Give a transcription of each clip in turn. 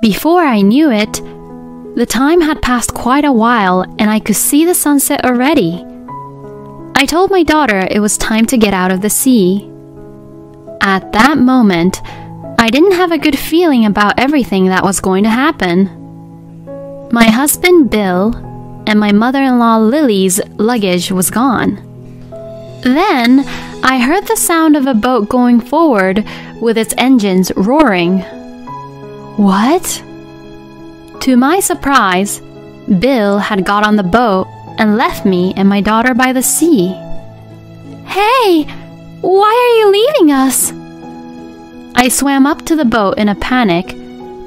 Before I knew it, the time had passed quite a while and I could see the sunset already. I told my daughter it was time to get out of the sea. At that moment, I didn't have a good feeling about everything that was going to happen. My husband Bill and my mother in law Lily's luggage was gone. Then I heard the sound of a boat going forward with its engines roaring. What? To my surprise, Bill had got on the boat and left me and my daughter by the sea. Hey, why are you leaving us? I swam up to the boat in a panic,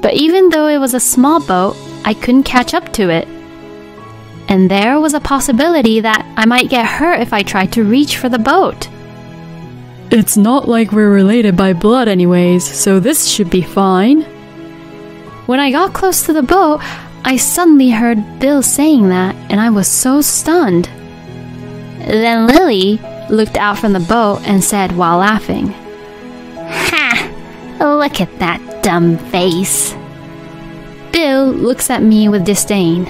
but even though it was a small boat, I couldn't catch up to it. And there was a possibility that I might get hurt if I tried to reach for the boat. It's not like we're related by blood, anyways, so this should be fine. When I got close to the boat, I suddenly heard Bill saying that, and I was so stunned. Then Lily looked out from the boat and said while laughing, Ha! Look at that dumb face. Bill looks at me with disdain.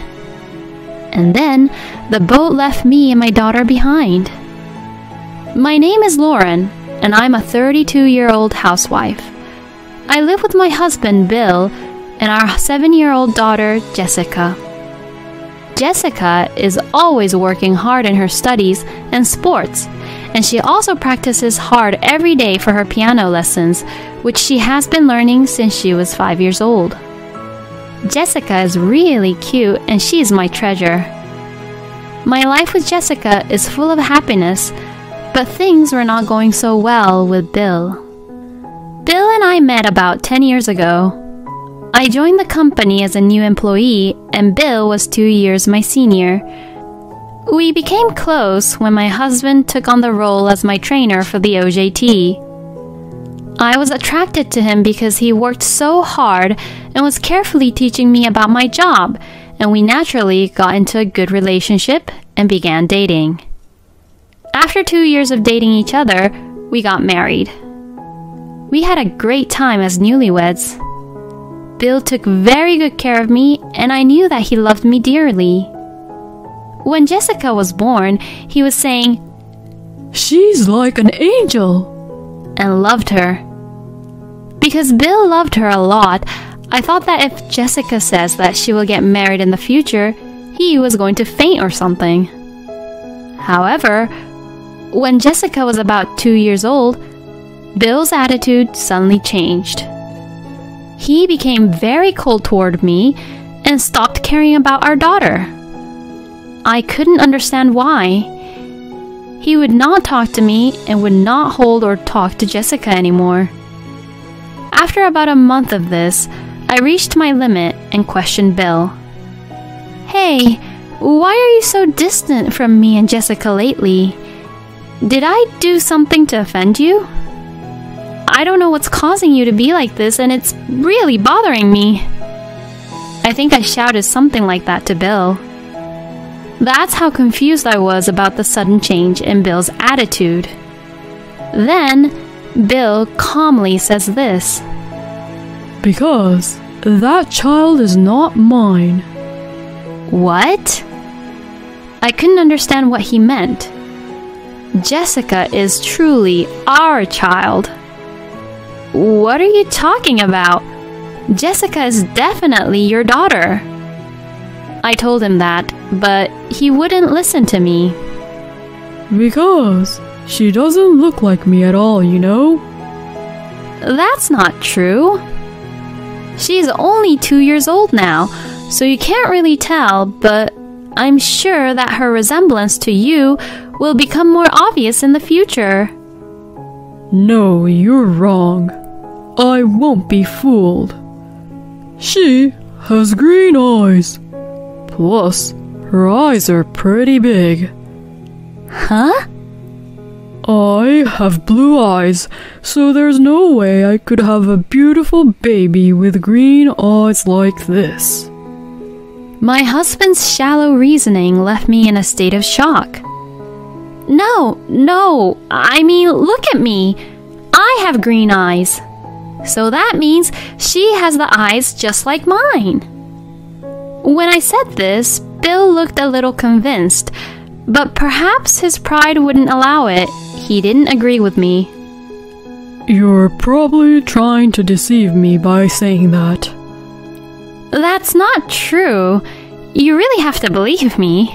And then the boat left me and my daughter behind. My name is Lauren, and I'm a 32 year old housewife. I live with my husband, Bill, and our seven year old daughter, Jessica. Jessica is always working hard in her studies and sports, and she also practices hard every day for her piano lessons, which she has been learning since she was five years old. Jessica is really cute, and she is my treasure. My life with Jessica is full of happiness, but things were not going so well with Bill. Bill and I met about 10 years ago. I joined the company as a new employee, and Bill was two years my senior. We became close when my husband took on the role as my trainer for the OJT. I was attracted to him because he worked so hard and was carefully teaching me about my job, and we naturally got into a good relationship and began dating. After two years of dating each other, we got married. We had a great time as newlyweds. Bill took very good care of me, and I knew that he loved me dearly. When Jessica was born, he was saying, She's like an angel, and loved her. Because Bill loved her a lot, I thought that if Jessica says that she will get married in the future, he was going to faint or something. However, when Jessica was about two years old, Bill's attitude suddenly changed. He became very cold toward me and stopped caring about our daughter. I couldn't understand why. He would not talk to me and would not hold or talk to Jessica anymore. After about a month of this, I reached my limit and questioned Bill. Hey, why are you so distant from me and Jessica lately? Did I do something to offend you? I don't know what's causing you to be like this, and it's really bothering me. I think I shouted something like that to Bill. That's how confused I was about the sudden change in Bill's attitude. Then, Bill calmly says this Because that child is not mine. What? I couldn't understand what he meant. Jessica is truly our child. What are you talking about? Jessica is definitely your daughter. I told him that, but he wouldn't listen to me. Because she doesn't look like me at all, you know? That's not true. She's only two years old now, so you can't really tell, but I'm sure that her resemblance to you will become more obvious in the future. No, you're wrong. I won't be fooled. She has green eyes. Plus, her eyes are pretty big. Huh? I have blue eyes, so there's no way I could have a beautiful baby with green eyes like this. My husband's shallow reasoning left me in a state of shock. No, no, I mean, look at me. I have green eyes. So that means she has the eyes just like mine. When I said this, Bill looked a little convinced, but perhaps his pride wouldn't allow it. He didn't agree with me. You're probably trying to deceive me by saying that. That's not true. You really have to believe me.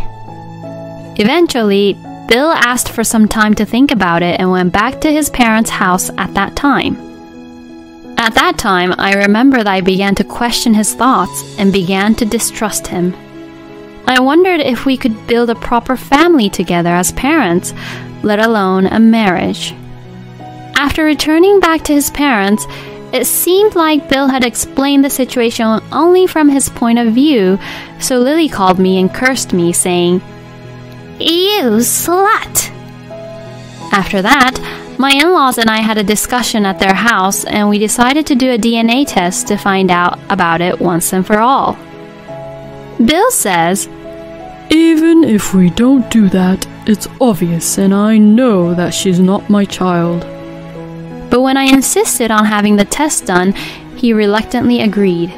Eventually, Bill asked for some time to think about it and went back to his parents' house at that time. At that time, I remember that I began to question his thoughts and began to distrust him. I wondered if we could build a proper family together as parents, let alone a marriage. After returning back to his parents, it seemed like Bill had explained the situation only from his point of view, so Lily called me and cursed me, saying, You slut! After that, my in laws and I had a discussion at their house, and we decided to do a DNA test to find out about it once and for all. Bill says, Even if we don't do that, it's obvious, and I know that she's not my child. But when I insisted on having the test done, he reluctantly agreed.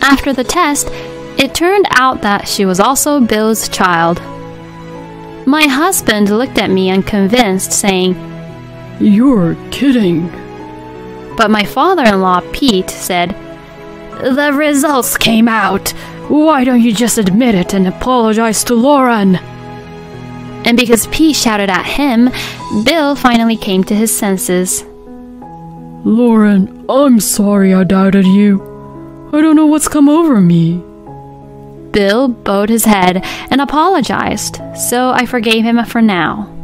After the test, it turned out that she was also Bill's child. My husband looked at me unconvinced, saying, You're kidding. But my father in law, Pete, said, The results came out. Why don't you just admit it and apologize to Lauren? And because Pete shouted at him, Bill finally came to his senses. Lauren, I'm sorry I doubted you. I don't know what's come over me. Bill bowed his head and apologized, so I forgave him for now.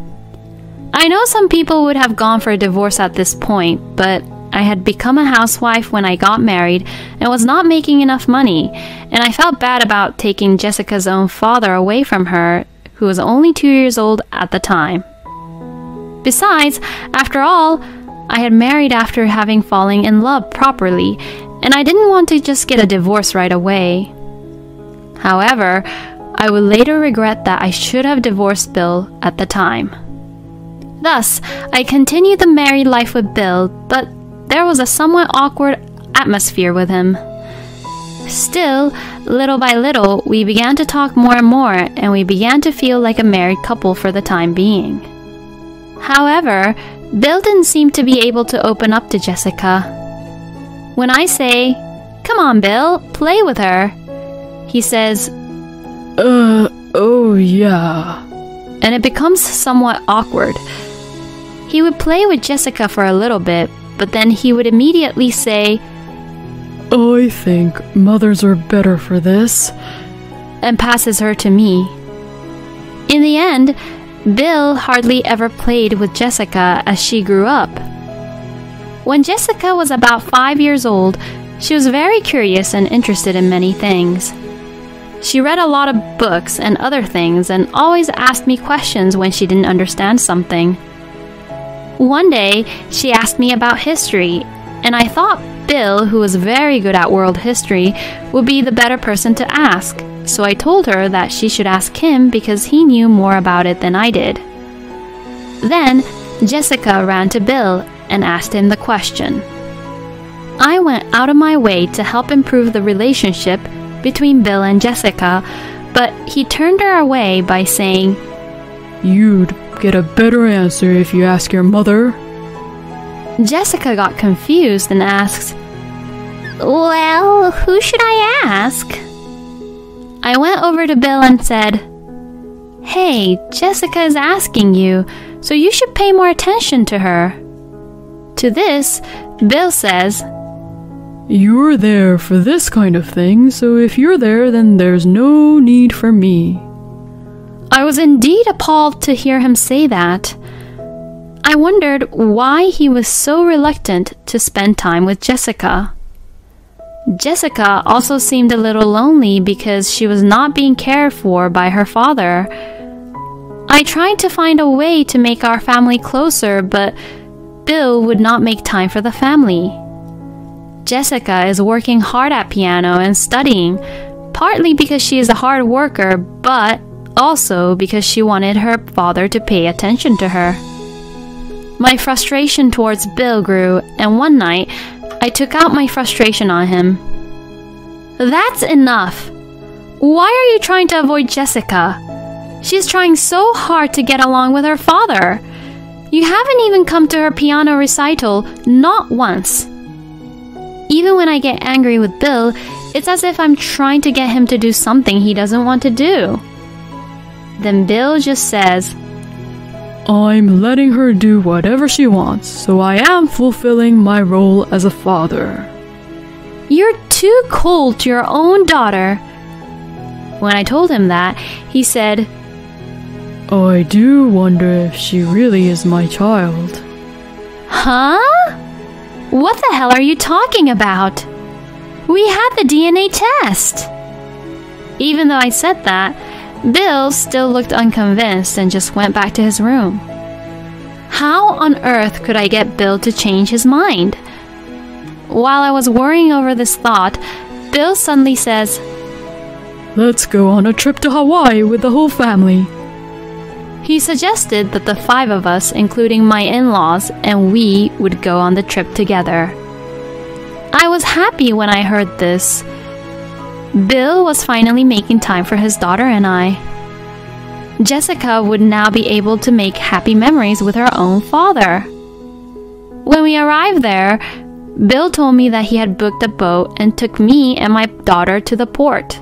I know some people would have gone for a divorce at this point, but I had become a housewife when I got married and was not making enough money, and I felt bad about taking Jessica's own father away from her, who was only two years old at the time. Besides, after all, I had married after having fallen in love properly, and I didn't want to just get a divorce right away. However, I would later regret that I should have divorced Bill at the time. Thus, I continued the married life with Bill, but there was a somewhat awkward atmosphere with him. Still, little by little, we began to talk more and more, and we began to feel like a married couple for the time being. However, Bill didn't seem to be able to open up to Jessica. When I say, Come on, Bill, play with her, he says, Uh, oh yeah. and it becomes somewhat awkward. He would play with Jessica for a little bit, but then he would immediately say, I think mothers are better for this. and passes her to me. In the end, Bill hardly ever played with Jessica as she grew up. When Jessica was about five years old, she was very curious and interested in many things. She read a lot of books and other things and always asked me questions when she didn't understand something. One day, she asked me about history, and I thought Bill, who was very good at world history, would be the better person to ask, so I told her that she should ask him because he knew more about it than I did. Then, Jessica ran to Bill and asked him the question. I went out of my way to help improve the relationship between Bill and Jessica, but he turned her away by saying, You'd get a better answer if you ask your mother. Jessica got confused and asked, Well, who should I ask? I went over to Bill and said, Hey, Jessica is asking you, so you should pay more attention to her. To this, Bill says, You're there for this kind of thing, so if you're there, then there's no need for me. I was indeed appalled to hear him say that. I wondered why he was so reluctant to spend time with Jessica. Jessica also seemed a little lonely because she was not being cared for by her father. I tried to find a way to make our family closer, but Bill would not make time for the family. Jessica is working hard at piano and studying, partly because she is a hard worker, but also because she wanted her father to pay attention to her. my frustration towards Bill grew, and one night I took out my frustration on him. That's enough. Why are you trying to avoid Jessica? She's trying so hard to get along with her father. You haven't even come to her piano recital, not once. Even when I get angry with Bill, it's as if I'm trying to get him to do something he doesn't want to do. Then Bill just says, I'm letting her do whatever she wants, so I am fulfilling my role as a father. You're too cold to your own daughter. When I told him that, he said, I do wonder if she really is my child. Huh? What the hell are you talking about? We had the DNA test. Even though I said that, Bill still looked unconvinced and just went back to his room. How on earth could I get Bill to change his mind? While I was worrying over this thought, Bill suddenly says, Let's go on a trip to Hawaii with the whole family. He suggested that the five of us, including my in laws, and we would go on the trip together. I was happy when I heard this. Bill was finally making time for his daughter and I. Jessica would now be able to make happy memories with her own father. When we arrived there, Bill told me that he had booked a boat and took me and my daughter to the port.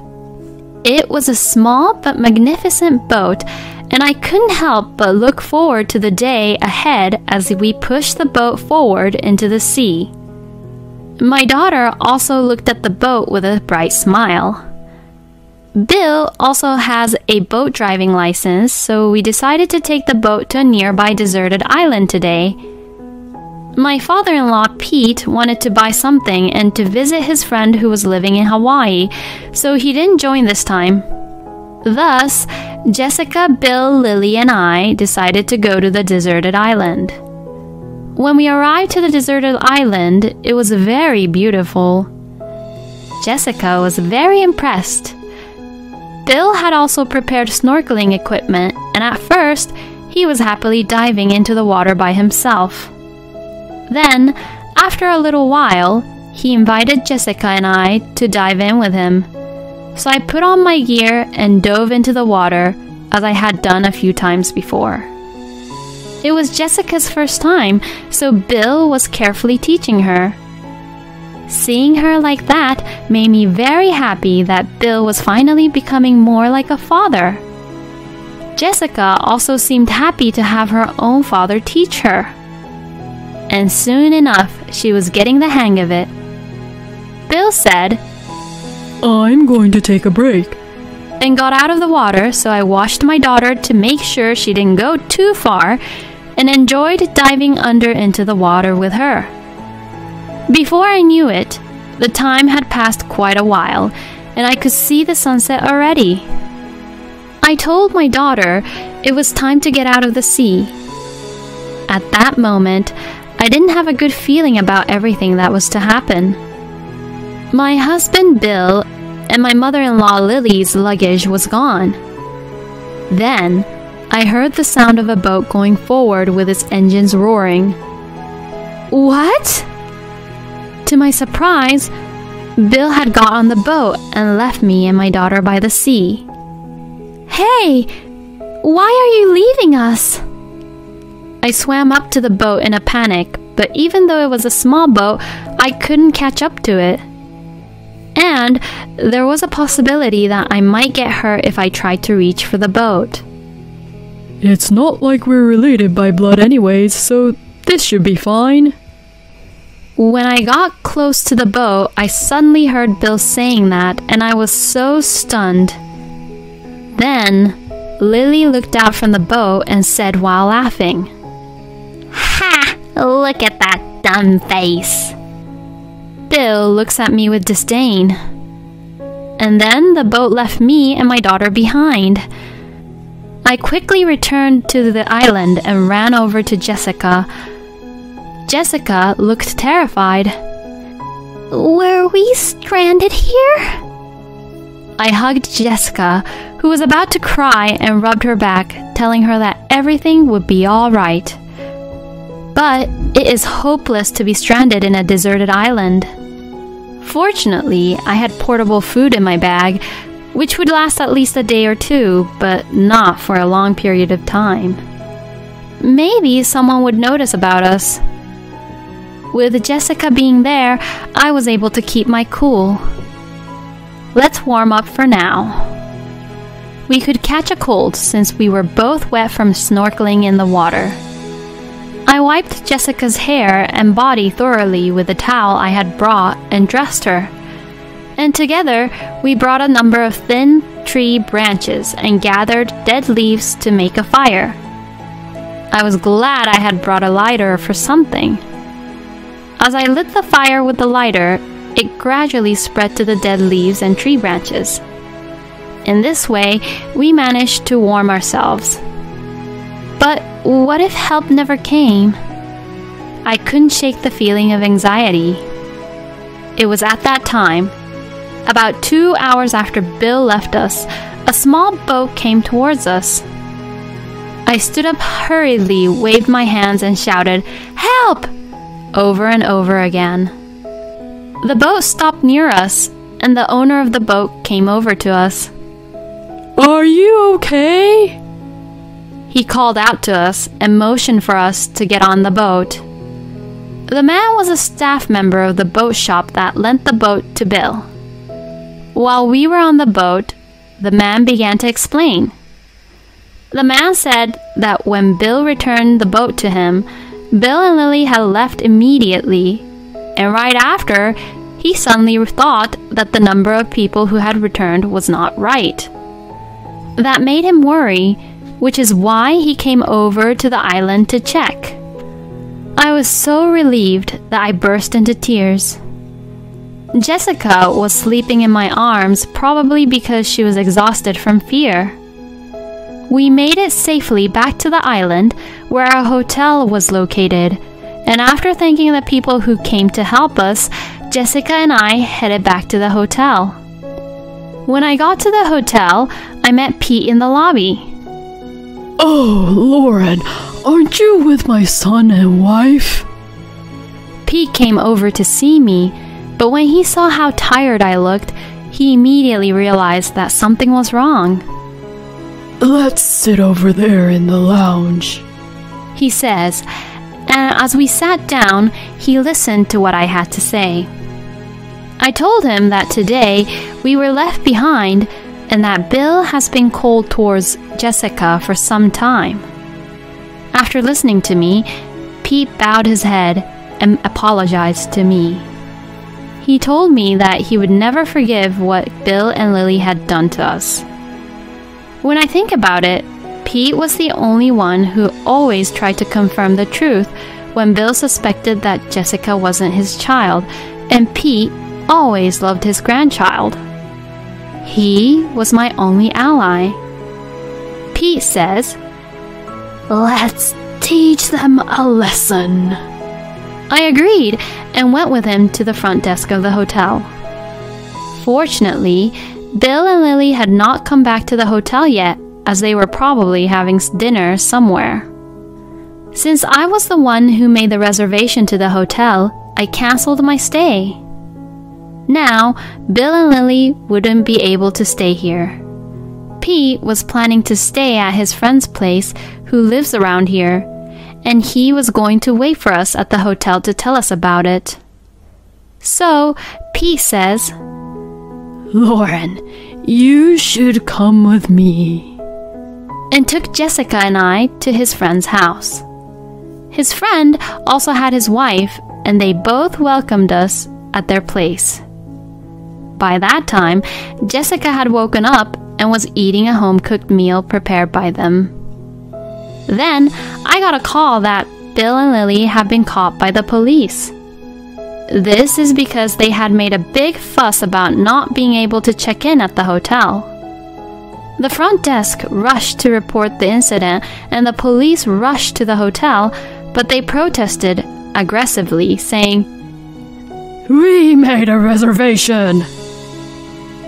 It was a small but magnificent boat, and I couldn't help but look forward to the day ahead as we pushed the boat forward into the sea. My daughter also looked at the boat with a bright smile. Bill also has a boat driving license, so we decided to take the boat to a nearby deserted island today. My father in law, Pete, wanted to buy something and to visit his friend who was living in Hawaii, so he didn't join this time. Thus, Jessica, Bill, Lily, and I decided to go to the deserted island. When we arrived to the deserted island, it was very beautiful. Jessica was very impressed. Bill had also prepared snorkeling equipment, and at first, he was happily diving into the water by himself. Then, after a little while, he invited Jessica and I to dive in with him. So I put on my gear and dove into the water as I had done a few times before. It was Jessica's first time, so Bill was carefully teaching her. Seeing her like that made me very happy that Bill was finally becoming more like a father. Jessica also seemed happy to have her own father teach her. And soon enough, she was getting the hang of it. Bill said, I'm going to take a break. and got out of the water, so I washed my daughter to make sure she didn't go too far and enjoyed diving under into the water with her. Before I knew it, the time had passed quite a while, and I could see the sunset already. I told my daughter it was time to get out of the sea. At that moment, I didn't have a good feeling about everything that was to happen. My husband Bill and my mother in law Lily's luggage was gone. Then I heard the sound of a boat going forward with its engines roaring. What? To my surprise, Bill had got on the boat and left me and my daughter by the sea. Hey, why are you leaving us? I swam up to the boat in a panic, but even though it was a small boat, I couldn't catch up to it. And there was a possibility that I might get hurt if I tried to reach for the boat. It's not like we're related by blood, anyways, so this should be fine. When I got close to the boat, I suddenly heard Bill saying that, and I was so stunned. Then, Lily looked out from the boat and said while laughing, Ha! Look at that dumb face. Bill looks at me with disdain. And then the boat left me and my daughter behind. I quickly returned to the island and ran over to Jessica. Jessica looked terrified. Were we stranded here? I hugged Jessica, who was about to cry, and rubbed her back, telling her that everything would be all right. But it is hopeless to be stranded in a deserted island. Fortunately, I had portable food in my bag, which would last at least a day or two, but not for a long period of time. Maybe someone would notice about us. With Jessica being there, I was able to keep my cool. Let's warm up for now. We could catch a cold since we were both wet from snorkeling in the water. I wiped Jessica's hair and body thoroughly with the towel I had brought and dressed her. And together, we brought a number of thin tree branches and gathered dead leaves to make a fire. I was glad I had brought a lighter for something. As I lit the fire with the lighter, it gradually spread to the dead leaves and tree branches. In this way, we managed to warm ourselves. But what if help never came? I couldn't shake the feeling of anxiety. It was at that time, about two hours after Bill left us, a small boat came towards us. I stood up hurriedly, waved my hands, and shouted, Help! over and over again. The boat stopped near us, and the owner of the boat came over to us. Are you okay? He called out to us and motioned for us to get on the boat. The man was a staff member of the boat shop that lent the boat to Bill. While we were on the boat, the man began to explain. The man said that when Bill returned the boat to him, Bill and Lily had left immediately, and right after, he suddenly thought that the number of people who had returned was not right. That made him worry which is why he came over to the island to check. I was so relieved that I burst into tears. Jessica was sleeping in my arms, probably because she was exhausted from fear. We made it safely back to the island where our hotel was located, and after thanking the people who came to help us, Jessica and I headed back to the hotel. When I got to the hotel, I met Pete in the lobby. Oh, Lauren, aren't you with my son and wife? Pete came over to see me, but when he saw how tired I looked, he immediately realized that something was wrong. Let's sit over there in the lounge, he says, and as we sat down, he listened to what I had to say. I told him that today we were left behind and that Bill has been cold towards Jessica for some time. After listening to me, Pete bowed his head and apologized to me. He told me that he would never forgive what Bill and Lily had done to us. When I think about it, Pete was the only one who always tried to confirm the truth when Bill suspected that Jessica wasn't his child, and Pete always loved his grandchild. He was my only ally. Pete says, Let's teach them a lesson. I agreed and went with him to the front desk of the hotel. Fortunately, Bill and Lily had not come back to the hotel yet, as they were probably having dinner somewhere. Since I was the one who made the reservation to the hotel, I cancelled my stay. Now, Bill and Lily wouldn't be able to stay here. Pete was planning to stay at his friend's place, who lives around here, and he was going to wait for us at the hotel to tell us about it. So, Pete says, Lauren, you should come with me. And took Jessica and I to his friend's house. His friend also had his wife, and they both welcomed us at their place. By that time, Jessica had woken up and was eating a home cooked meal prepared by them. Then I got a call that Bill and Lily had been caught by the police. This is because they had made a big fuss about not being able to check in at the hotel. The front desk rushed to report the incident and the police rushed to the hotel, but they protested aggressively, saying, We made a reservation.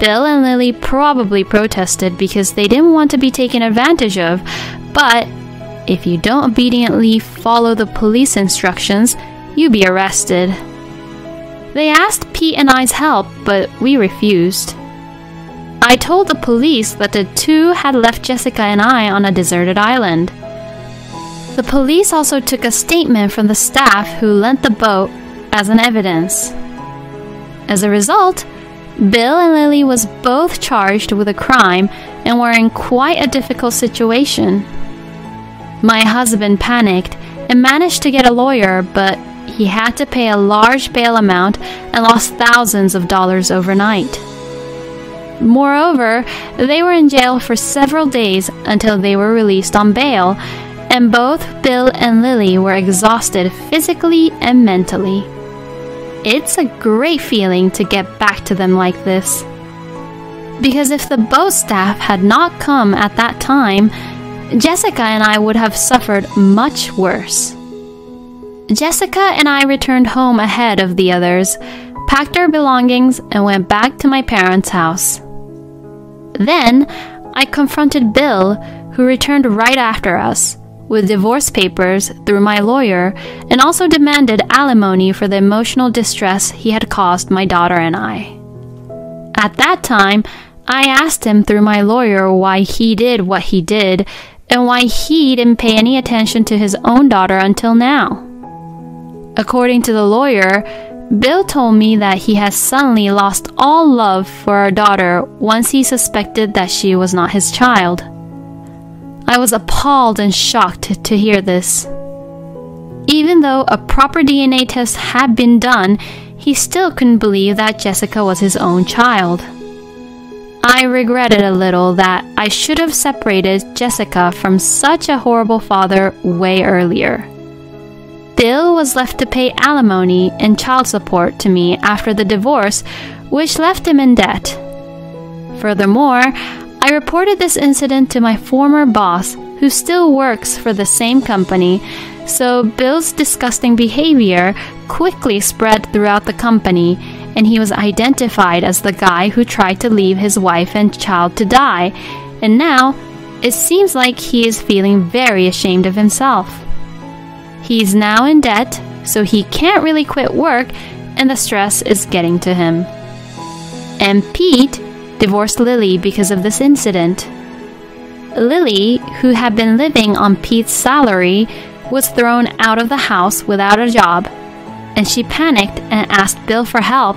Bill and Lily probably protested because they didn't want to be taken advantage of, but if you don't obediently follow the police instructions, you'll be arrested. They asked Pete and I's help, but we refused. I told the police that the two had left Jessica and I on a deserted island. The police also took a statement from the staff who lent the boat as an evidence. As a result, Bill and Lily was both charged with a crime and were in quite a difficult situation. My husband panicked and managed to get a lawyer, but he had to pay a large bail amount and lost thousands of dollars overnight. Moreover, they were in jail for several days until they were released on bail, and both Bill and Lily were exhausted physically and mentally. It's a great feeling to get back to them like this. Because if the boat staff had not come at that time, Jessica and I would have suffered much worse. Jessica and I returned home ahead of the others, packed our belongings, and went back to my parents' house. Then I confronted Bill, who returned right after us, with divorce papers through my lawyer, and also demanded alimony for the emotional distress he had caused my daughter and I. At that time, I asked him through my lawyer why he did what he did and why he didn't pay any attention to his own daughter until now. According to the lawyer, Bill told me that he has suddenly lost all love for our daughter once he suspected that she was not his child. I was appalled and shocked to hear this. Even though a proper DNA test had been done, he still couldn't believe that Jessica was his own child. I regretted a little that I should have separated Jessica from such a horrible father way earlier. Bill was left to pay alimony and child support to me after the divorce, which left him in debt. Furthermore, I reported this incident to my former boss, who still works for the same company, so Bill's disgusting behavior quickly spread throughout the company, and he was identified as the guy who tried to leave his wife and child to die, and now it seems like he is feeling very ashamed of himself. He's now in debt, so he can't really quit work, and the stress is getting to him. And Pete divorced Lily because of this incident. Lily, who had been living on Pete's salary, was thrown out of the house without a job, and she panicked and asked Bill for help,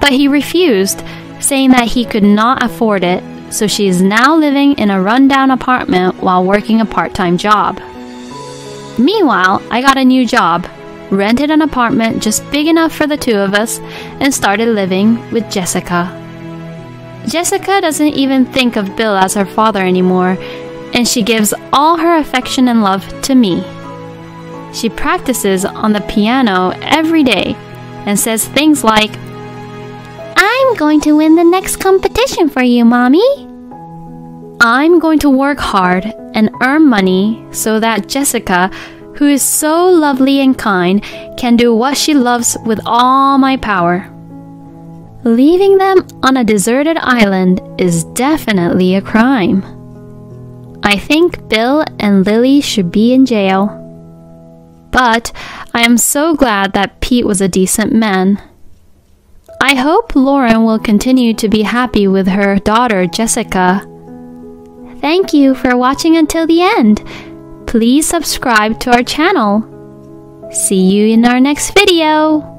but he refused, saying that he could not afford it, so she is now living in a rundown apartment while working a part time job. Meanwhile, I got a new job, rented an apartment just big enough for the two of us, and started living with Jessica. Jessica doesn't even think of Bill as her father anymore, and she gives all her affection and love to me. She practices on the piano every day and says things like, I'm going to win the next competition for you, Mommy. I'm going to work hard and earn money so that Jessica, who is so lovely and kind, can do what she loves with all my power. Leaving them on a deserted island is definitely a crime. I think Bill and Lily should be in jail. But I am so glad that Pete was a decent man. I hope Lauren will continue to be happy with her daughter Jessica. Thank you for watching until the end. Please subscribe to our channel. See you in our next video.